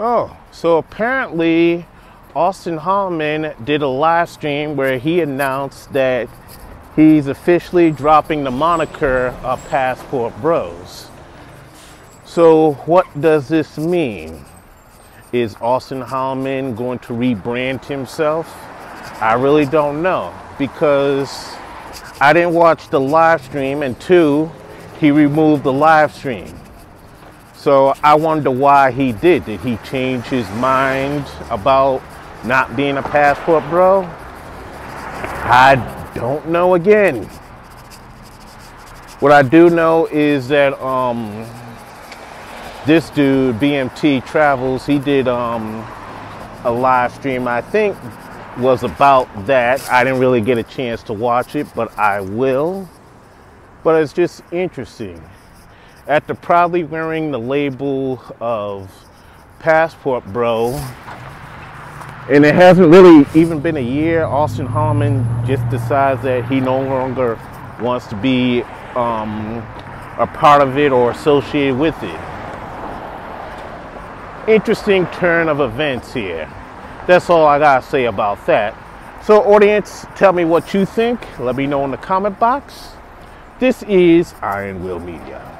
Oh, so apparently Auston Holleman did a live stream where he announced that he's officially dropping the moniker of Passport Bros. So what does this mean? Is Auston Holleman going to rebrand himself? I really don't know because I didn't watch the live stream and two, he removed the live stream. So I wonder why he did. Did he change his mind about not being a passport bro? I don't know again. What I do know is that um, this dude, BMT Travels, he did um, a live stream, I think was about that. I didn't really get a chance to watch it, but I will. But it's just interesting after proudly wearing the label of Passport Bro, and it hasn't really even been a year, Auston Holleman just decides that he no longer wants to be um, a part of it or associated with it. Interesting turn of events here. That's all I gotta say about that. So, audience, tell me what you think. Let me know in the comment box. This is Iron Will Media.